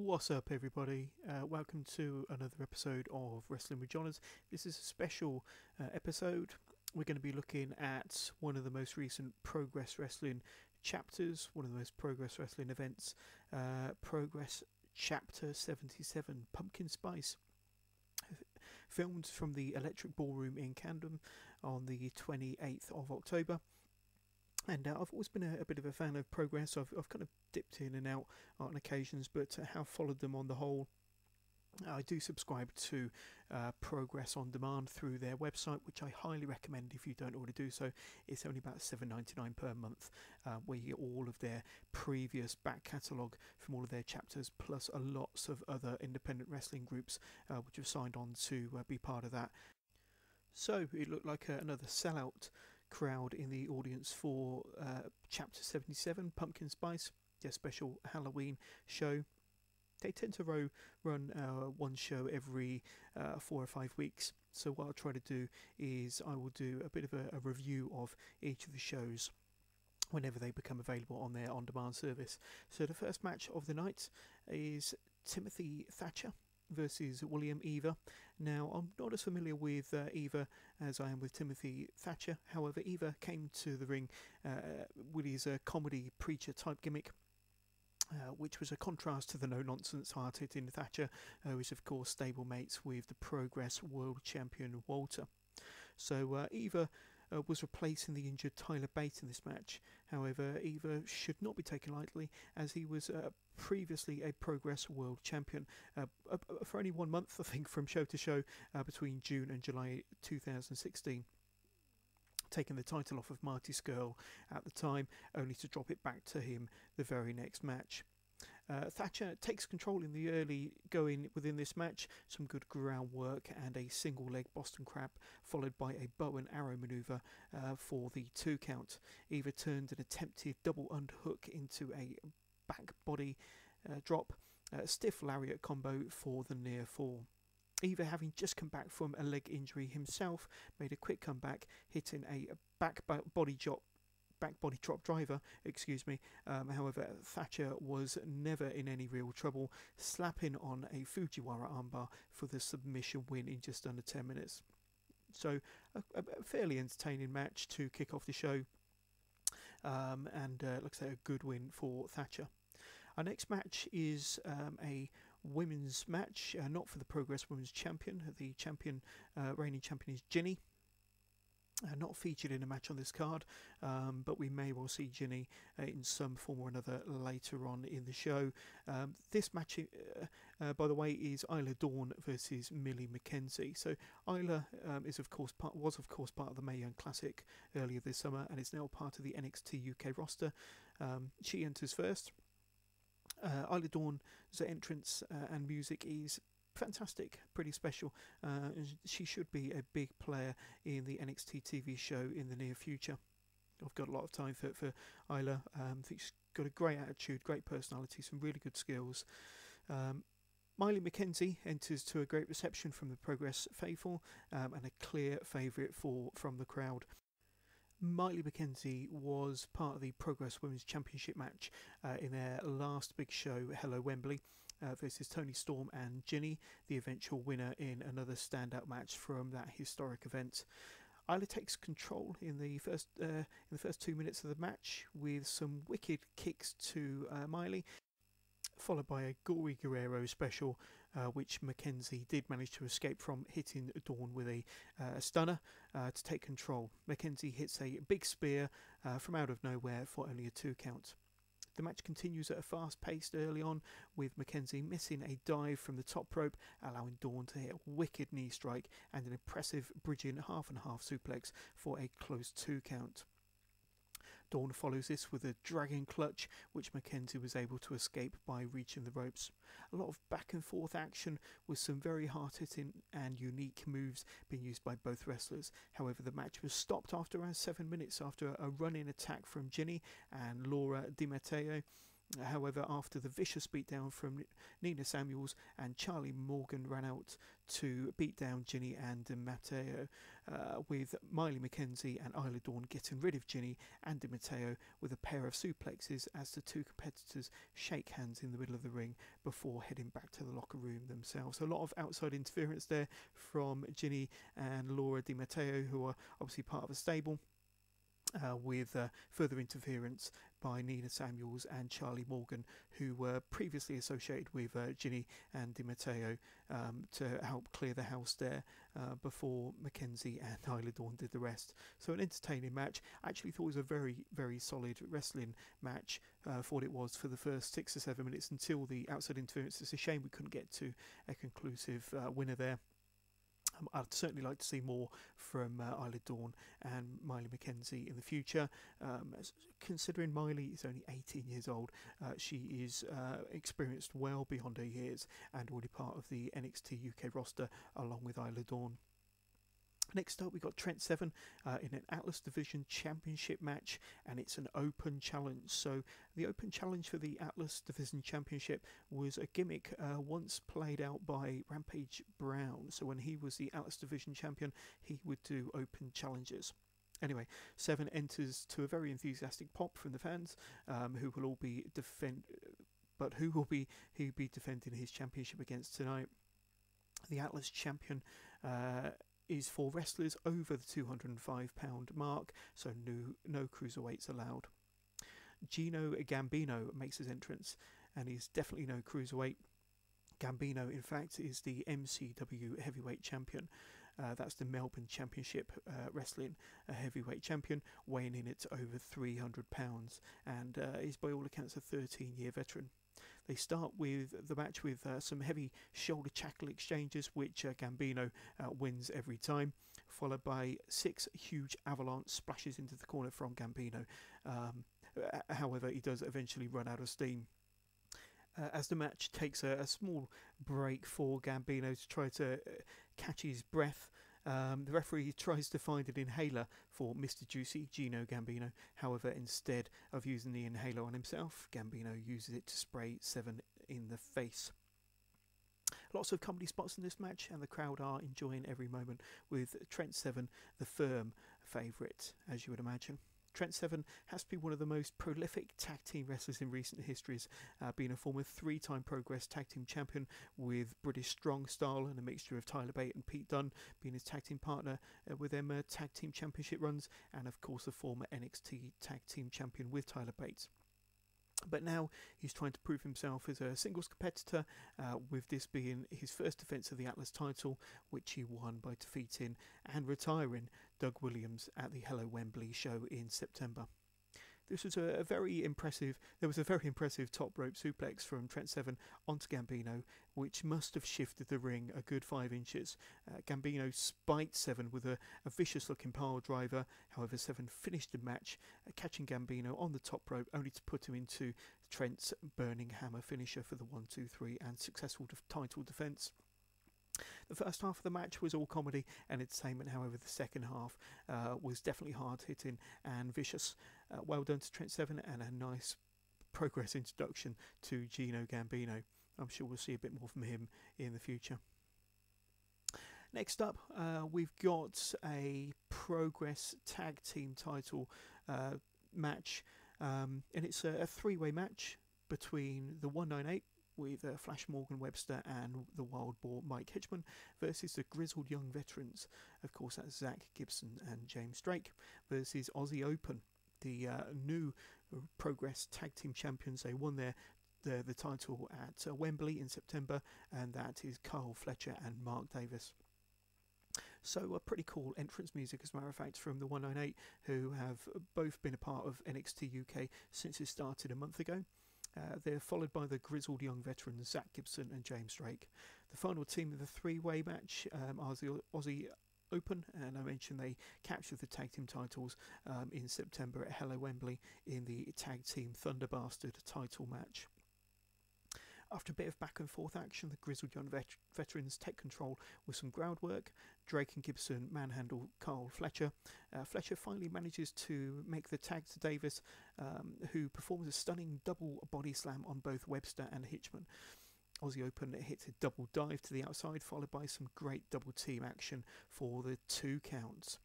What's up, everybody? Uh, welcome to another episode of Wrestling with Johners. This is a special uh, episode. We're going to be looking at one of the most recent Progress Wrestling chapters, one of the most Progress Wrestling events, uh, Progress Chapter 77 Pumpkin Spice. Filmed from the Electric Ballroom in Camden on the 28th of October. And uh, I've always been a, a, bit of a fan of Progress. I've, I've kind of dipped in and out on occasions, but uh, have followed them on the whole. I do subscribe to uh, Progress on Demand through their website, which I highly recommend if you don't already do so. It's only about seven ninety nine per month, uh, where you get all of their previous back catalogue from all of their chapters, plus a lots of other independent wrestling groups uh, which have signed on to uh, be part of that. So it looked like another sellout crowd in the audience for uh, Chapter 77, Pumpkin Spice, their special Halloween show. They tend to row, run uh, one show every uh, four or five weeks. So, what I'll try to do is I will do a bit of a, a review of each of the shows whenever they become available on their on demand service. So, the first match of the night is Timothy Thatcher versus William Eaver. Now, I'm not as familiar with uh, Eaver as I am with Timothy Thatcher. However, Eaver came to the ring uh, with his uh, comedy preacher type gimmick. Uh, which was a contrast to the no nonsense hard hitting Thatcher, who is, of course, stable mates with the Progress World Champion Walter. So, uh, Eaver uh, was replacing the injured Tyler Bate in this match. However, Eaver should not be taken lightly as he was uh, previously a Progress World Champion uh, for only one month, I think, from show to show uh, between June and July 2016 taking the title off of Marty Scurll at the time, only to drop it back to him the very next match. Uh, Thatcher takes control in the early going within this match, some good groundwork and a single leg Boston Crab, followed by a bow and arrow maneuver uh, for the two count. Eaver turned an attempted double underhook into a back body uh, drop, a stiff lariat combo for the near fall. Eaver, having just come back from a leg injury himself, made a quick comeback, hitting a back body drop back body drop driver, excuse me. Um, however, Thatcher was never in any real trouble, slapping on a Fujiwara armbar for the submission win in just under 10 minutes. So, a, a fairly entertaining match to kick off the show, um, and uh, looks like a good win for Thatcher. Our next match is um, a women's match, uh, not for the Progress Women's Champion. The champion, uh, reigning champion, is Jinny. Uh, not featured in a match on this card, um, but we may well see Jinny uh, in some form or another later on in the show. Um, this match, uh, uh by the way, is Isla Dawn versus Millie McKenzie. So Isla um, is of course part, was of course part of the Mae Young Classic earlier this summer, and is now part of the NXT UK roster. Um, she enters first. Uh, Isla Dawn's entrance uh, and music is fantastic, pretty special. Uh, she should be a big player in the NXT TV show in the near future. I've got a lot of time for for Isla. Um, I think she's got a great attitude, great personality, some really good skills. Um, Miley McKenzie enters to a great reception from the Progress faithful um, and a clear favourite for from the crowd. Miley McKenzie was part of the Progress Women's Championship match uh, in their last big show, Hello Wembley uh, versus Toni Storm and Jinny, the eventual winner in another standout match from that historic event. Isla takes control in the first uh, in the first two minutes of the match with some wicked kicks to uh, Miley, followed by a Gory Guerrero special, which McKenzie did manage to escape from, hitting Dawn with a uh, stunner uh, to take control. McKenzie hits a big spear uh, from out of nowhere for only a two count. The match continues at a fast pace early on, with McKenzie missing a dive from the top rope, allowing Dawn to hit a wicked knee strike and an impressive bridging half and half suplex for a close two count. Dawn follows this with a dragon clutch, which McKenzie was able to escape by reaching the ropes. A lot of back and forth action with some very hard hitting and unique moves being used by both wrestlers. However, the match was stopped after around seven minutes after a run in attack from Jinny and Laura Di Matteo. However, after the vicious beatdown from Nina Samuels and Charlie Morgan ran out to beat down Jinny and Matteo, uh, with Miley McKenzie and Isla Dawn getting rid of Jinny and Matteo with a pair of suplexes as the two competitors shake hands in the middle of the ring before heading back to the locker room themselves. A lot of outside interference there from Jinny and Laura Di Matteo, who are obviously part of a stable. Uh, with uh, further interference by Nina Samuels and Charlie Morgan, who were previously associated with uh, Jinny and Di Matteo um, to help clear the house there uh, before Mackenzie and Isla Dawn did the rest. So, an entertaining match. I actually thought it was a very, very solid wrestling match. Uh, thought it was for the first six or seven minutes until the outside interference. It's a shame we couldn't get to a conclusive uh, winner there. Um, I'd certainly like to see more from uh, Isla Dawn and Miley McKenzie in the future. Um, considering Miley is only 18 years old, uh, she is uh, experienced well beyond her years and already part of the NXT UK roster along with Isla Dawn. Next up, we got Trent Seven uh, in an Atlas Division Championship match, and it's an open challenge. So, the open challenge for the Atlas Division Championship was a gimmick uh, once played out by Rampage Brown. So, when he was the Atlas Division champion, he would do open challenges. Anyway, Seven enters to a very enthusiastic pop from the fans, um, who will all be defend, but who will be he be defending his championship against tonight? The Atlas champion. Uh, is for wrestlers over the 205 pound mark, so no, no cruiserweights allowed. Gino Gambino makes his entrance, and he's definitely no cruiserweight. Gambino, in fact, is the MCW heavyweight champion. Uh, that's the Melbourne Championship uh, Wrestling heavyweight champion, weighing in at over 300 pounds, and uh, is by all accounts a 13 year veteran. They start with the match with uh, some heavy shoulder tackle exchanges, which uh, Gambino uh, wins every time, followed by six huge avalanche splashes into the corner from Gambino. Um, however, he does eventually run out of steam. Uh, as the match takes a, a, small break for Gambino to try to uh, catch his breath, um, the referee tries to find an inhaler for Mr. Juicy, Gino Gambino. However, instead of using the inhaler on himself, Gambino uses it to spray Seven in the face. Lots of comedy spots in this match, and the crowd are enjoying every moment, with Trent Seven the firm favourite, as you would imagine. Trent Seven has to be one of the most prolific tag team wrestlers in recent histories, uh, being a former three time Progress Tag Team Champion with British Strong Style and a mixture of Tyler Bate and Pete Dunne being his tag team partner uh, with them uh, Tag Team Championship runs, and of course a former NXT Tag Team Champion with Tyler Bates. But now he's trying to prove himself as a singles competitor, uh, with this being his first defence of the Atlas title, which he won by defeating and retiring Doug Williams at the Hello Wembley show in September. This was a, very impressive. There was a very impressive top rope suplex from Trent Seven onto Gambino, which must have shifted the ring a good five inches. Uh, Gambino spiked Seven with a, a vicious-looking pile driver. However, Seven finished the match, uh, catching Gambino on the top rope, only to put him into Trent's burning hammer finisher for the one, two, three, and successful de- title defence. The first half of the match was all comedy and entertainment, however, the second half uh, was definitely hard hitting and vicious. Uh, well done to Trent Seven and a nice progress introduction to Gino Gambino. I'm sure we'll see a bit more from him in the future. Next up, uh, we've got a Progress Tag Team title uh, match, um, and it's a, a three way match between the 198 with uh, Flash Morgan Webster and the Wild Boar Mike Hitchman versus the Grizzled Young Veterans. Of course, that's Zack Gibson and James Drake versus Aussie Open, the uh, new Progress Tag Team Champions. They won their the, the title at uh, Wembley in September, and that is Carl Fletcher and Mark Davis. So, a pretty cool entrance music, as a matter of fact, from the 198, who have both been a part of NXT UK since it started a month ago. Uh, they're followed by the grizzled young veterans Zack Gibson and James Drake. The final team of the three-way match um, are the Aussie Open, and I mentioned they captured the tag team titles um, in September at Hello Wembley in the tag team Thunder Bastard title match. After a bit of back and forth action, the grizzled young vet- veterans take control with some groundwork. Drake and Gibson manhandle Carl Fletcher. Uh, Fletcher finally manages to make the tag to Davis, um, who performs a stunning double body slam on both Webster and Hitchman. Aussie Open hits a double dive to the outside, followed by some great double team action for the two counts.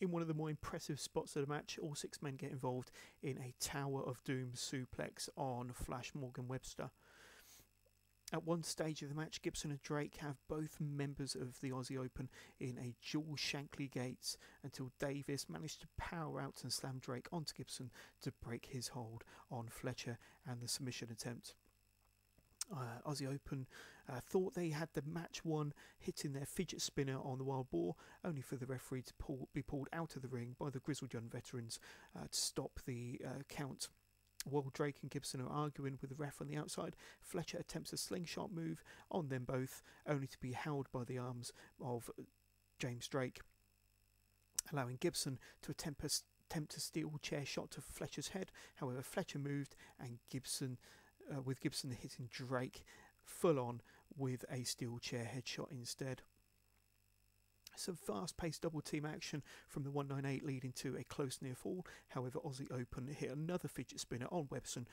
In one of the more impressive spots of the match, all six men get involved in a Tower of Doom suplex on Flash Morgan Webster. At one stage of the match, Gibson and Drake have both members of the Aussie Open in a dual Shankly gates until Davis managed to power out and slam Drake onto Gibson to break his hold on Fletcher and the submission attempt uh, Aussie Open uh, thought they had the match won, hitting their fidget spinner on the wild boar, only for the referee to pull, be pulled out of the ring by the grizzled young veterans uh, to stop the uh, count. While Drake and Gibson are arguing with the ref on the outside, Fletcher attempts a slingshot move on them both, only to be held by the arms of James Drake, allowing Gibson to attempt a, attempt a steel chair shot to Fletcher's head. However, Fletcher moved and Gibson uh, with Gibson hitting Drake full on with a steel chair headshot instead. Some fast paced double team action from the 198 leading to a close near fall. However, Aussie Open hit another fidget spinner on Webson.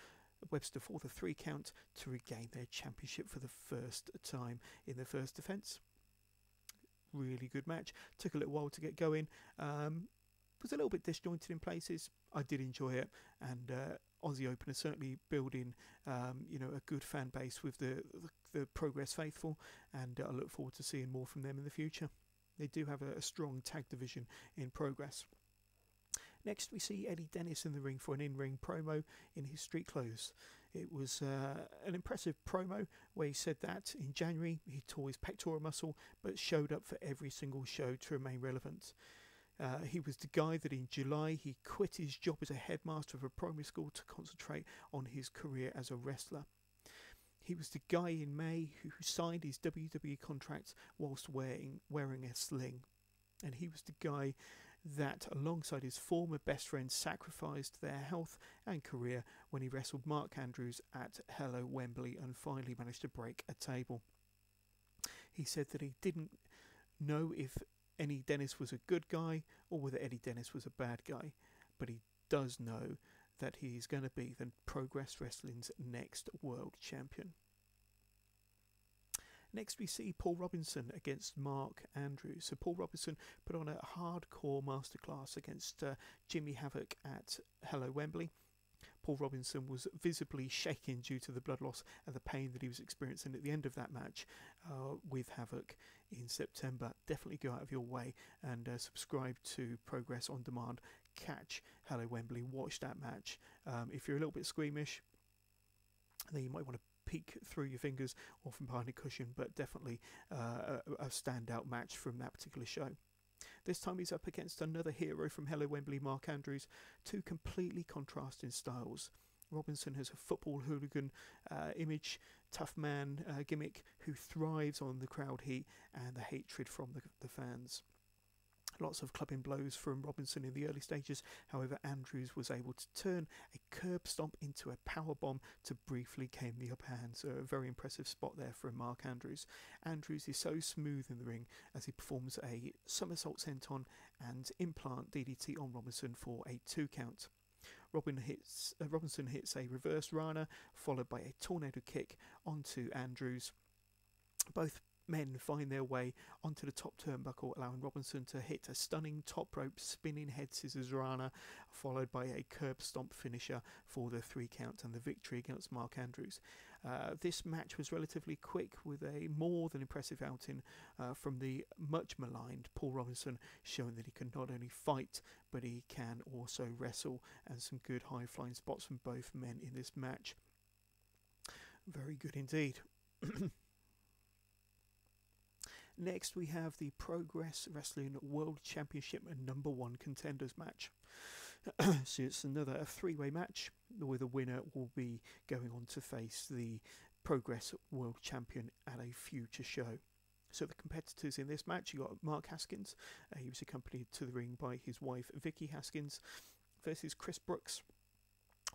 Webster for the three count to regain their championship for the first time in their first defence. Really good match. Took a little while to get going. Um, was a little bit disjointed in places. I did enjoy it, and uh, Aussie Open is certainly building, um, you know, a good fan base with the the, the Progress faithful, and uh, I look forward to seeing more from them in the future. They do have a, a strong tag division in progress. Next, we see Eddie Dennis in the ring for an in-ring promo in his street clothes. It was uh, an impressive promo where he said that in January he tore his pectoral muscle, but showed up for every single show to remain relevant. Uh, he was the guy that in July he quit his job as a headmaster of a primary school to concentrate on his career as a wrestler. He was the guy in May who signed his WWE contract whilst wearing, wearing a sling. And he was the guy that, alongside his former best friend, sacrificed their health and career when he wrestled Mark Andrews at Hello Wembley and finally managed to break a table. He said that he didn't know if Eddie Dennis was a good guy or whether Eddie Dennis was a bad guy, but he does know that he's going to be the Progress Wrestling's next world champion. Next, we see Paul Robinson against Mark Andrews. So, Paul Robinson put on a hardcore masterclass against uh, Jimmy Havoc at Hello Wembley. Paul Robinson was visibly shaking due to the blood loss and the pain that he was experiencing at the end of that match uh, with Havoc in September. Definitely go out of your way and uh, subscribe to Progress on Demand. Catch Hello Wembley, watch that match. Um, if you're a little bit squeamish, then you might want to peek through your fingers or from behind a cushion, but definitely uh, a, a standout match from that particular show. This time he's up against another hero from Hello Wembley, Mark Andrews, two completely contrasting styles. Robinson has a football hooligan uh, image, tough man uh, gimmick who thrives on the crowd heat and the hatred from the, the fans. Lots of clubbing blows from Robinson in the early stages. However, Andrews was able to turn a curb stomp into a power bomb to briefly gain the upper hand. So a very impressive spot there from Mark Andrews. Andrews is so smooth in the ring as he performs a somersault senton and implant DDT on Robinson for a two count. Robin hits, uh, Robinson hits a reverse Rana followed by a tornado kick onto Andrews. Both men find their way onto the top turnbuckle, allowing Robinson to hit a stunning top rope spinning head scissors Rana, followed by a curb stomp finisher for the three count and the victory against Mark Andrews. Uh, this match was relatively quick with a more than impressive outing uh, from the much maligned Paul Robinson, showing that he can not only fight but he can also wrestle, and some good high flying spots from both men in this match. Very good indeed. Next, we have the Progress Wrestling World Championship number one contenders match. so it's another three-way match where the winner will be going on to face the Progress World Champion at a future show. So the competitors in this match, you got Mark Haskins. Uh, he was accompanied to the ring by his wife Vicky Haskins versus Chris Brooks.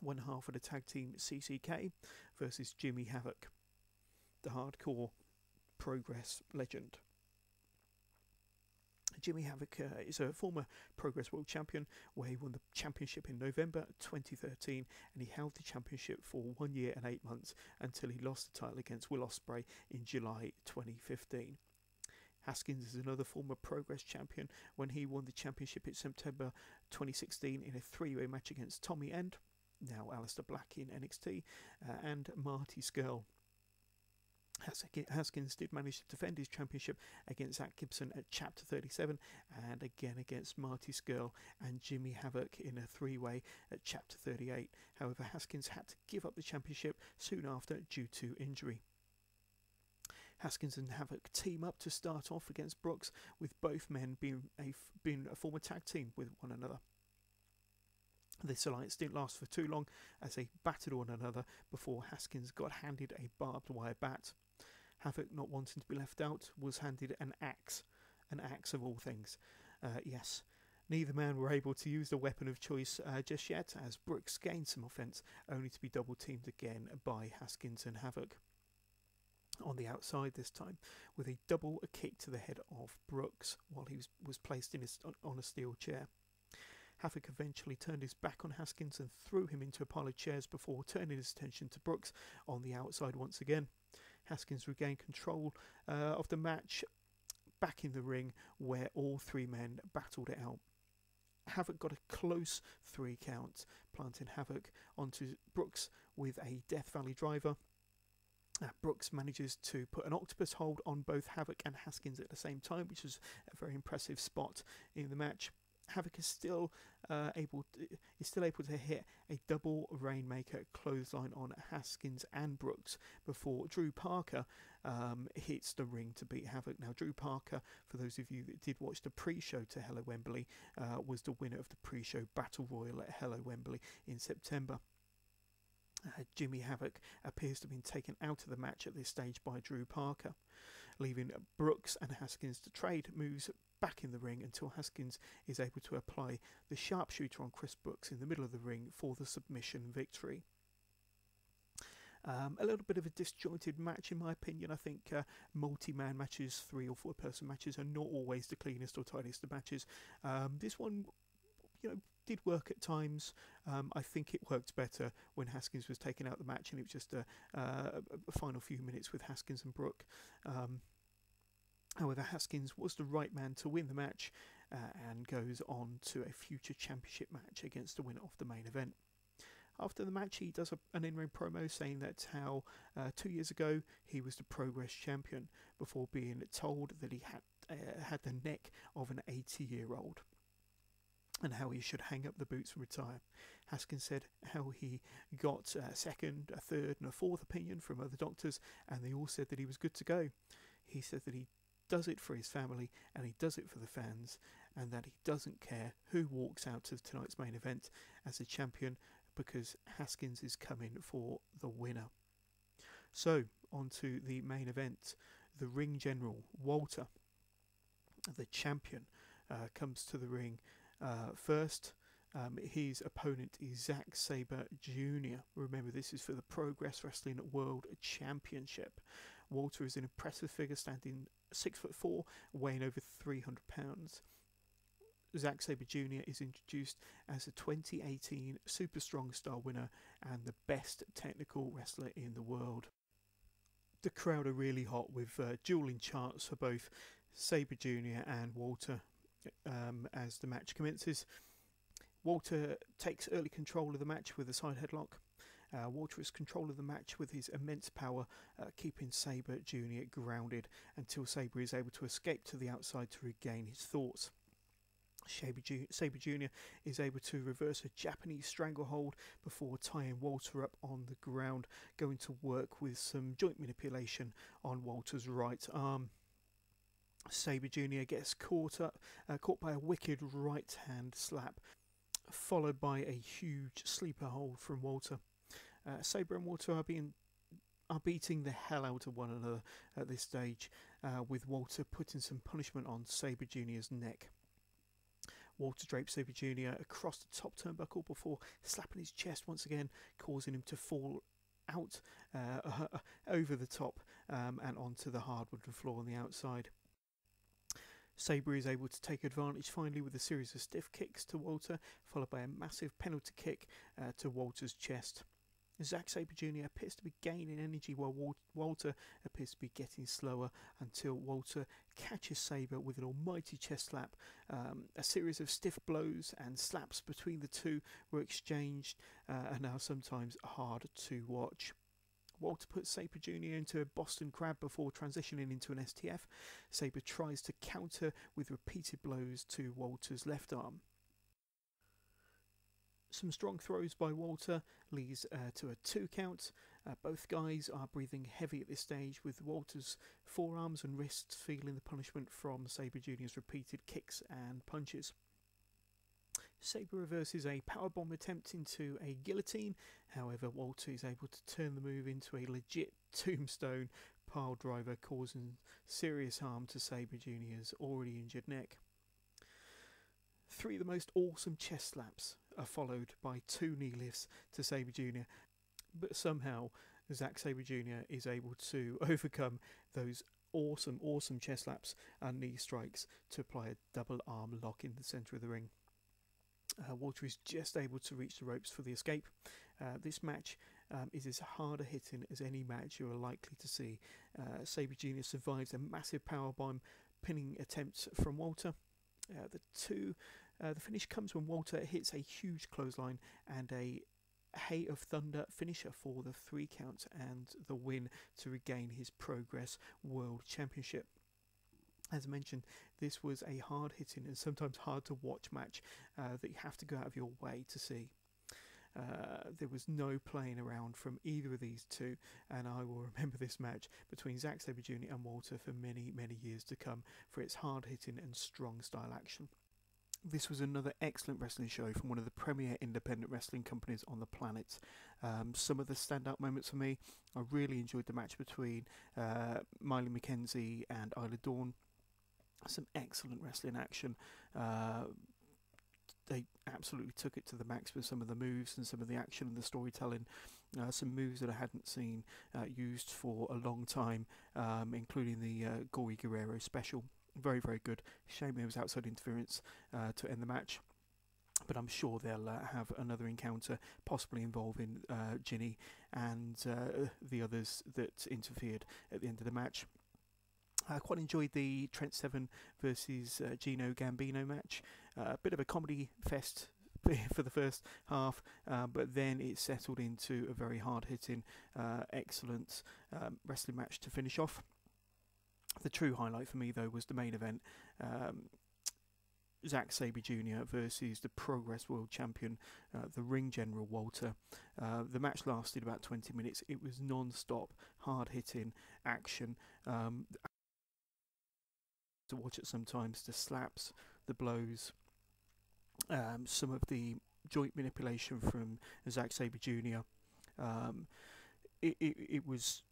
one half of the tag team CCK versus Jimmy Havoc, the hardcore progress legend. Jimmy Havoc uh, is a former Progress World Champion where he won the championship in November 2013 and he held the championship for one year and eight months until he lost the title against Will Ospreay in July 2015. Haskins is another former Progress champion when he won the championship in September 2016 in a three way match against Tommy End, now Aleister Black in NXT, uh, and Marty Scurll. Haskins did manage to defend his championship against Zack Gibson at Chapter 37 and again against Marty Scurll and Jimmy Havoc in a three way at Chapter 38. However, Haskins had to give up the championship soon after due to injury. Haskins and Havoc team up to start off against Brooks, with both men being a, being a former tag team with one another. This alliance didn't last for too long as they battered one another before Haskins got handed a barbed wire bat. Havoc, not wanting to be left out, was handed an axe. An axe of all things. Uh, yes. Neither man were able to use the weapon of choice uh, just yet, as Brooks gained some offence, only to be double teamed again by Haskins and Havoc. On the outside this time, with a double kick to the head of Brooks while he was, was placed in a, on a steel chair. Havoc eventually turned his back on Haskins and threw him into a pile of chairs before turning his attention to Brooks on the outside once again. Haskins regained control uh, of the match back in the ring where all three men battled it out. Havoc got a close three count, planting Havoc onto Brooks with a Death Valley driver. Uh, Brooks manages to put an octopus hold on both Havoc and Haskins at the same time, which was a very impressive spot in the match. Havoc is still uh, able to, is still able to hit a double rainmaker clothesline on Haskins and Brooks before Drew Parker um, hits the ring to beat Havoc. Now, Drew Parker, for those of you that did watch the pre-show to Hello Wembley, uh, was the winner of the pre-show Battle Royal at Hello Wembley in September. Uh, Jimmy Havoc appears to have been taken out of the match at this stage by Drew Parker, leaving Brooks and Haskins to trade moves back in the ring until Haskins is able to apply the sharpshooter on Chris Brooks in the middle of the ring for the submission victory. Um, a little bit of a disjointed match, in my opinion. I think uh, multi-man matches, three or four-person matches, are not always the cleanest or tidiest of matches. Um, this one, you know, did work at times. Um, I think it worked better when Haskins was taken out the match, and it was just a, a final few minutes with Haskins and Brook. Um, However, Haskins was the right man to win the match uh, and goes on to a future championship match against the winner of the main event. After the match, he does a, an in ring promo saying that how uh, two years ago he was the Progress champion before being told that he had uh, had the neck of an 80 year old and how he should hang up the boots and retire. Haskins said how he got a second, a third, and a fourth opinion from other doctors, and they all said that he was good to go. He said that he does it for his family and he does it for the fans, and that he doesn't care who walks out of tonight's main event as a champion because Haskins is coming for the winner. So, on to the main event. The ring general, Walter, the champion, uh, comes to the ring uh, first. Um, his opponent is Zack Sabre Jr. Remember, this is for the Progress Wrestling World Championship. Walter is an impressive figure, standing six foot four, weighing over 300 pounds. Zack Sabre Jr. is introduced as a 2018 Super Strong Style winner and the best technical wrestler in the world. The crowd are really hot with uh, dueling chants for both Sabre Jr. and Walter um, as the match commences. Walter takes early control of the match with a side headlock. Uh, Walter has control of the match with his immense power, uh, keeping Sabre Jr. grounded until Sabre is able to escape to the outside to regain his thoughts. Sabre Jr. is able to reverse a Japanese stranglehold before tying Walter up on the ground, going to work with some joint manipulation on Walter's right arm. Sabre Jr. gets caught up, uh, caught by a wicked right hand slap, followed by a huge sleeper hold from Walter. Uh, Sabre and Walter are being are beating the hell out of one another at this stage, uh, with Walter putting some punishment on Sabre Jr.'s neck. Walter drapes Sabre Jr. across the top turnbuckle before slapping his chest once again, causing him to fall out uh, over the top um, and onto the hardwood floor on the outside. Sabre is able to take advantage finally with a series of stiff kicks to Walter, followed by a massive penalty kick uh, to Walter's chest. Zack Sabre Jr. appears to be gaining energy while Walter appears to be getting slower until Walter catches Sabre with an almighty chest slap. Um, a series of stiff blows and slaps between the two were exchanged uh, and are sometimes hard to watch. Walter puts Sabre Jr. into a Boston Crab before transitioning into an STF. Sabre tries to counter with repeated blows to Walter's left arm. Some strong throws by Walter leads uh, to a two count. Uh, both guys are breathing heavy at this stage, with Walter's forearms and wrists feeling the punishment from Sabre Jr.'s repeated kicks and punches. Sabre reverses a powerbomb attempt into a guillotine. However, Walter is able to turn the move into a legit tombstone pile driver, causing serious harm to Sabre Jr.'s already injured neck. Three of the most awesome chest slaps are followed by two knee lifts to Sabre Jr. But somehow, Zack Sabre Jr. is able to overcome those awesome, awesome chest slaps and knee strikes to apply a double arm lock in the centre of the ring. Uh, Walter is just able to reach the ropes for the escape. Uh, this match um, is as harder hitting as any match you are likely to see. Uh, Sabre Jr. survives a massive powerbomb pinning attempt from Walter. Uh, the two, uh, the finish comes when Walter hits a huge clothesline and a Hay of Thunder finisher for the three count and the win to regain his Progress World Championship. As mentioned, this was a hard hitting and sometimes hard to watch match uh, that you have to go out of your way to see. Uh, there was no playing around from either of these two, and I will remember this match between Zack Sabre Jr. and Walter for many, many years to come for its hard hitting and strong style action. This was another excellent wrestling show from one of the premier independent wrestling companies on the planet. Um, some of the standout moments for me, I really enjoyed the match between uh, Miley McKenzie and Isla Dawn some excellent wrestling action. Uh, they absolutely took it to the max with some of the moves and some of the action and the storytelling. Uh, some moves that I hadn't seen uh, used for a long time, um, including the uh, Gory Guerrero special. Very, very good. Shame it was outside interference uh, to end the match. But I'm sure they'll uh, have another encounter, possibly involving uh, Jinny and the others that interfered at the end of the match. I quite enjoyed the Trent Seven versus uh, Gino Gambino match. Uh, a bit of a comedy fest for the first half, uh, but then it settled into a very hard hitting, uh, excellent um, wrestling match to finish off. The true highlight for me, though, was the main event. Um, Zack Sabre Jr. versus the Progress World Champion, uh, the Ring General Walter. Uh, the match lasted about 20 minutes. It was non-stop, hard-hitting action. Um, to watch it sometimes. The slaps, the blows, um, some of the joint manipulation from Zack Sabre Jr. Um, it, it, it was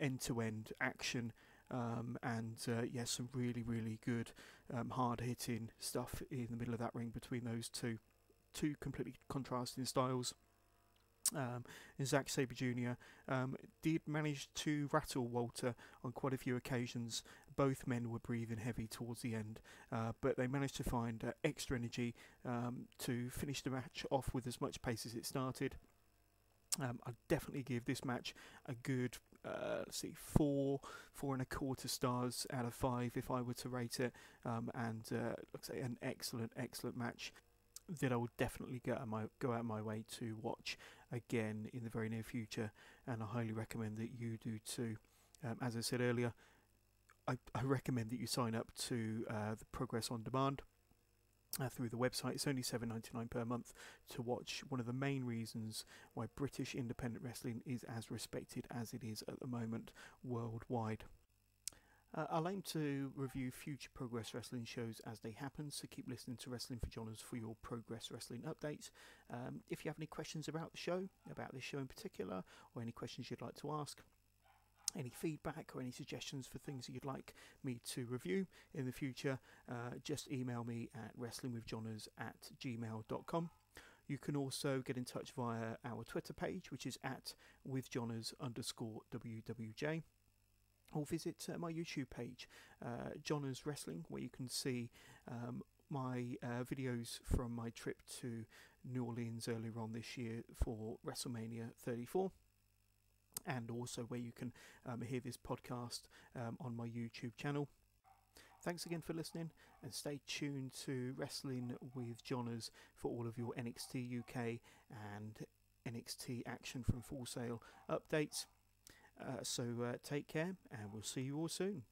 end to end action. Um, and uh, yes, yeah, some really, really good, um, hard hitting stuff in the middle of that ring between those two, two completely contrasting styles. Um, and Zack Sabre Jr. Um, did manage to rattle Walter on quite a few occasions. Both men were breathing heavy towards the end, uh, but they managed to find uh, extra energy um, to finish the match off with as much pace as it started. Um, I'd definitely give this match a good, uh, let's see, four, four and a quarter stars out of five if I were to rate it. Um, and uh, say an excellent, excellent match that I will definitely go out, my, go out my way to watch again in the very near future, and I highly recommend that you do too. Um, as I said earlier, I, I, recommend that you sign up to uh, the Progress on Demand. Uh, through the website, it's only seven ninety nine per month to watch one of the main reasons why British independent wrestling is as respected as it is at the moment worldwide. Uh, I'll aim to review future Progress Wrestling shows as they happen, so keep listening to Wrestling for Johners for your Progress Wrestling updates. Um, if you have any questions about the show, about this show in particular, or any questions you'd like to ask, any feedback or any suggestions for things that you'd like me to review in the future, uh, just email me at wrestlingwithjohners at gmail.com. You can also get in touch via our Twitter page, which is at withjohners underscore WWJ. Or visit uh, my YouTube page, uh, Johners Wrestling, where you can see um, my uh, videos from my trip to New Orleans earlier on this year for WrestleMania 34 and also where you can um, hear this podcast um, on my YouTube channel. Thanks again for listening and stay tuned to Wrestling with Johners for all of your NXT UK and NXT Action from Full Sail updates. Uh, so uh, take care and we'll see you all soon.